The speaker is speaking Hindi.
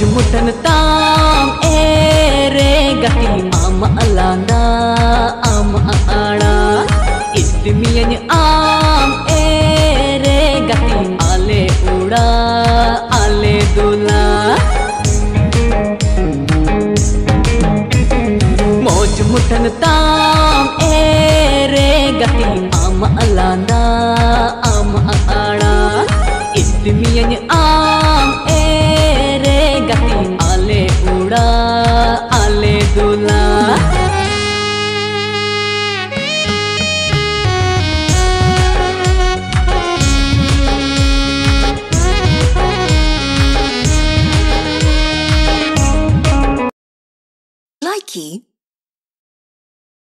मुझ मुठन ताम, ए रे गति आम अलाना, आम आना। इतमियन आम, ए रे गति आले उड़ा, आले दुला। मौज मुठन ताम, ए रे गति आम अलाना, आम आना। इतमियन आम Nike